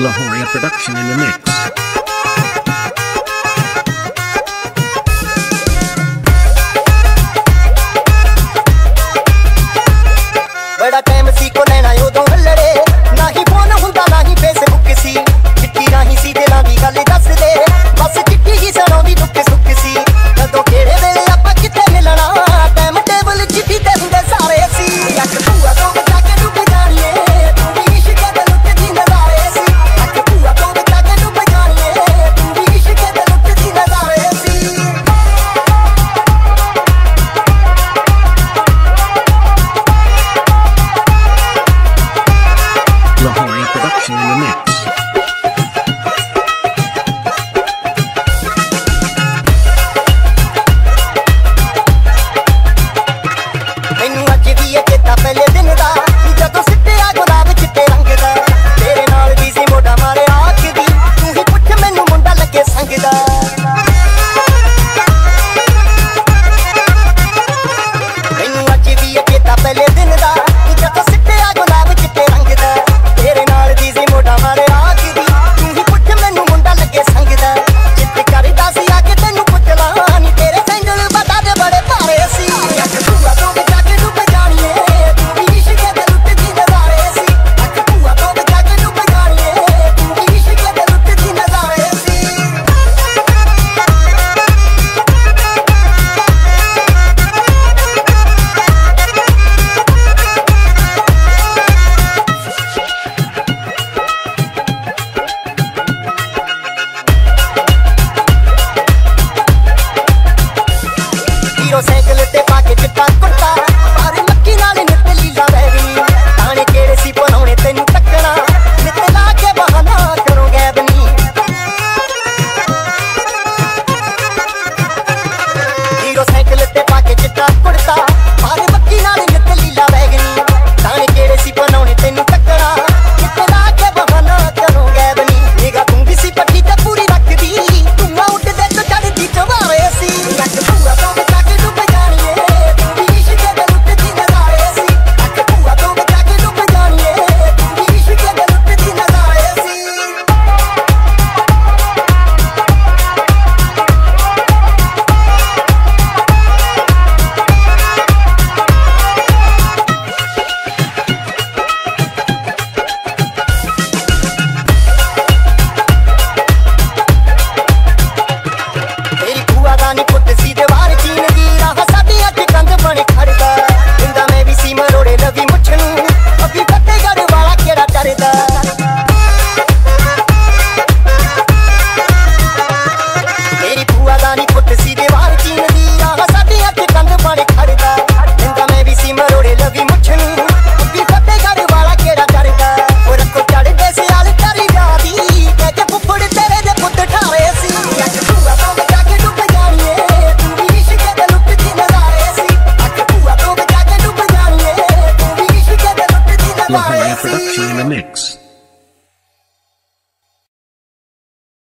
Lahoria production in the mix. production in the mix. hero cycle te get ke chipa in the mix.